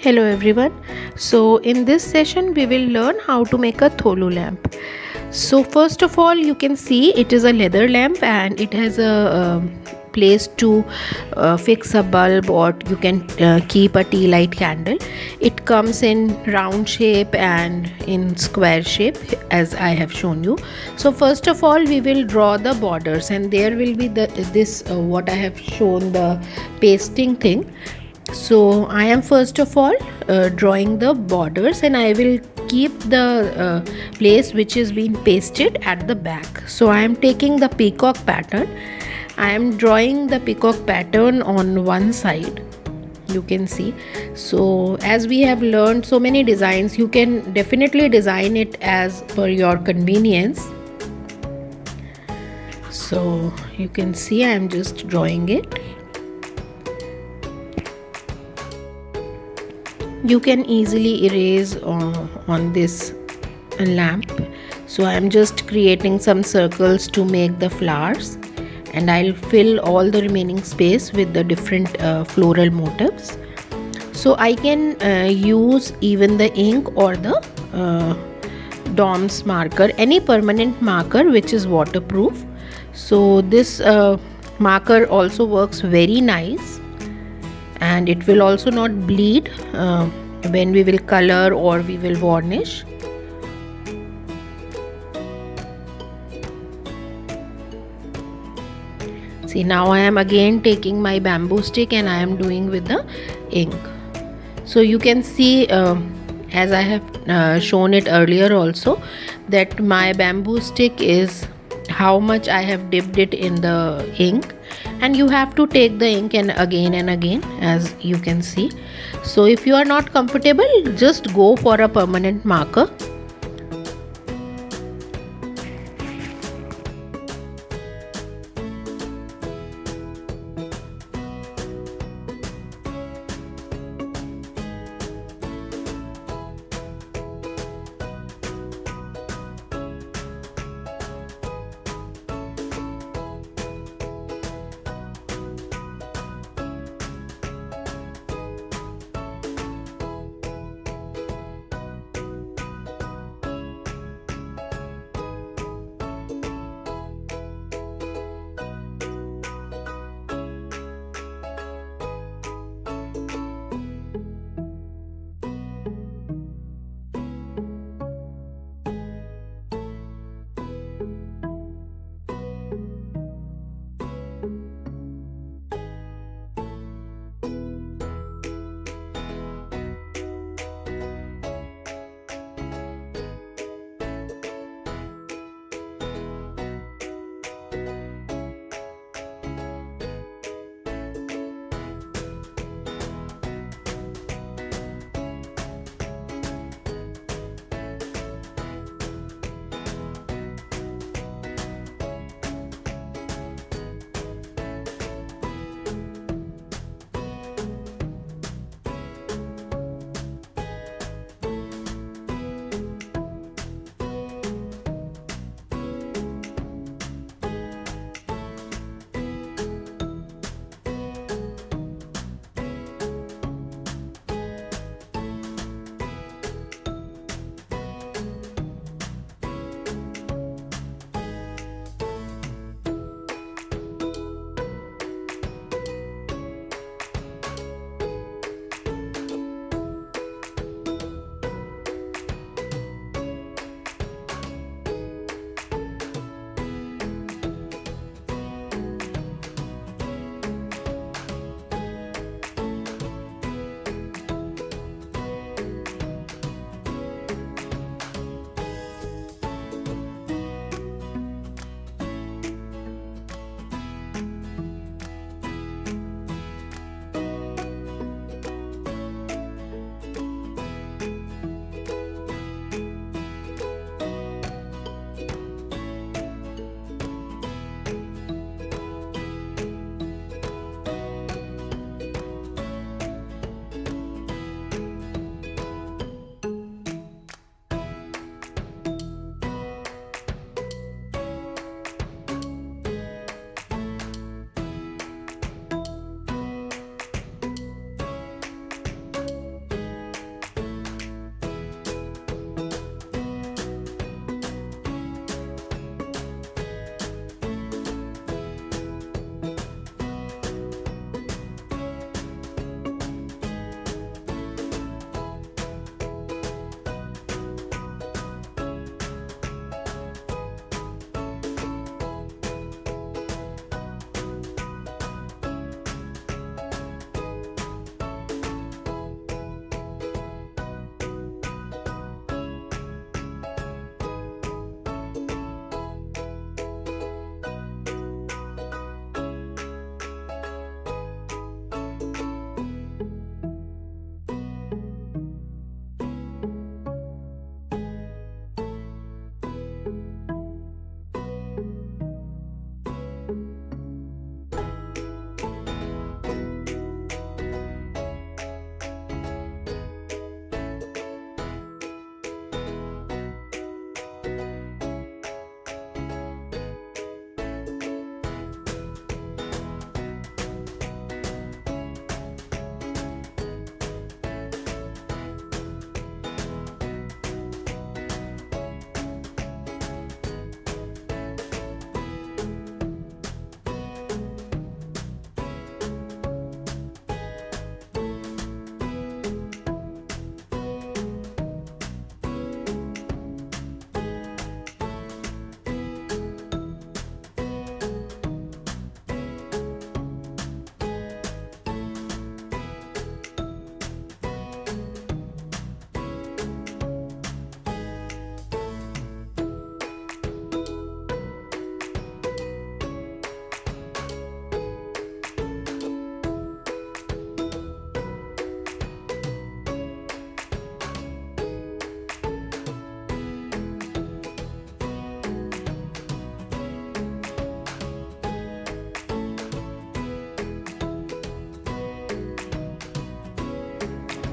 Hello everyone. So in this session we will learn how to make a Tholu lamp. So first of all you can see it is a leather lamp and it has a, a place to uh, fix a bulb or you can uh, keep a tea light candle. It comes in round shape and in square shape as I have shown you. So first of all we will draw the borders and there will be the this uh, what I have shown the pasting thing so I am first of all uh, drawing the borders and I will keep the uh, place which is being pasted at the back. So I am taking the peacock pattern. I am drawing the peacock pattern on one side. You can see. So as we have learned so many designs you can definitely design it as per your convenience. So you can see I am just drawing it you can easily erase uh, on this lamp. So I'm just creating some circles to make the flowers. And I'll fill all the remaining space with the different uh, floral motifs. So I can uh, use even the ink or the uh, DOMS marker any permanent marker which is waterproof. So this uh, marker also works very nice and it will also not bleed uh, when we will color or we will varnish. See now I am again taking my bamboo stick and I am doing with the ink. So you can see uh, as I have uh, shown it earlier also that my bamboo stick is how much I have dipped it in the ink and you have to take the ink and again and again as you can see. So if you are not comfortable just go for a permanent marker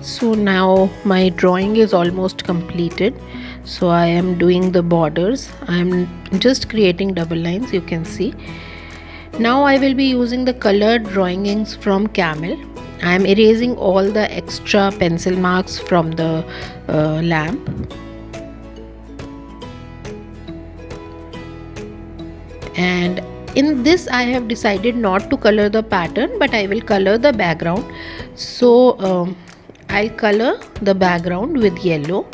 so now my drawing is almost completed. So I am doing the borders. I am just creating double lines you can see. Now I will be using the colored drawings from camel. I am erasing all the extra pencil marks from the uh, lamp. And in this I have decided not to color the pattern but I will color the background. So um, I'll color the background with yellow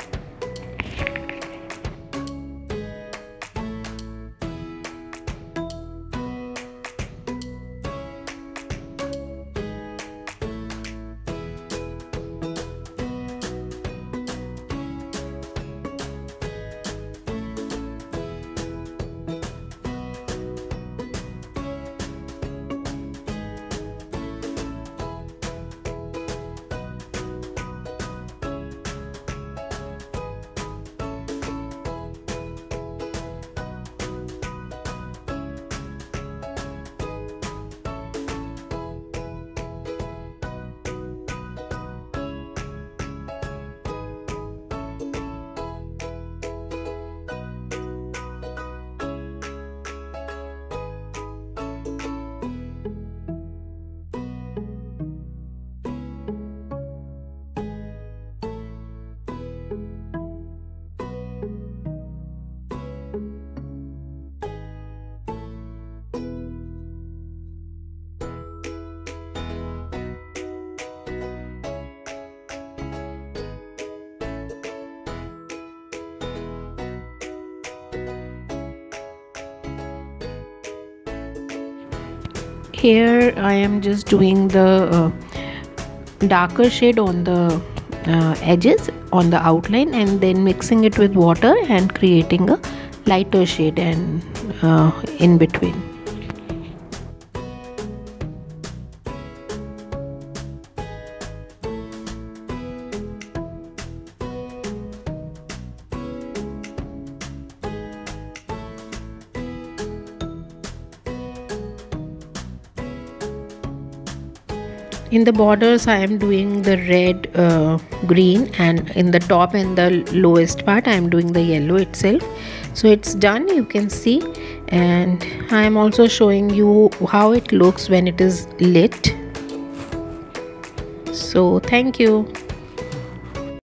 here I am just doing the uh, darker shade on the uh, edges on the outline and then mixing it with water and creating a lighter shade and uh, in between in the borders i am doing the red uh, green and in the top and the lowest part i am doing the yellow itself. So it's done you can see. And i am also showing you how it looks when it is lit. So thank you